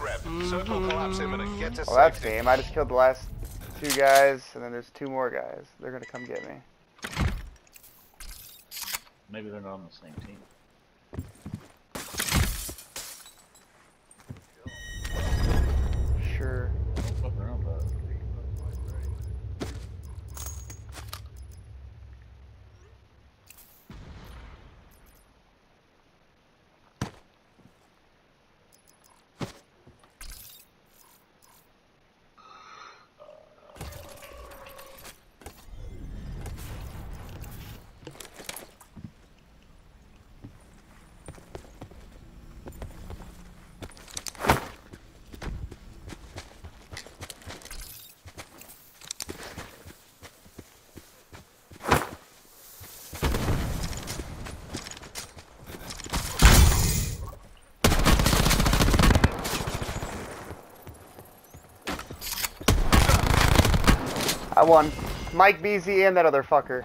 Circle collapse imminent. Get to Well, that's safety. game. I just killed the last two guys, and then there's two more guys. They're gonna come get me. Maybe they're not on the same team. I won. Mike BZ and that other fucker.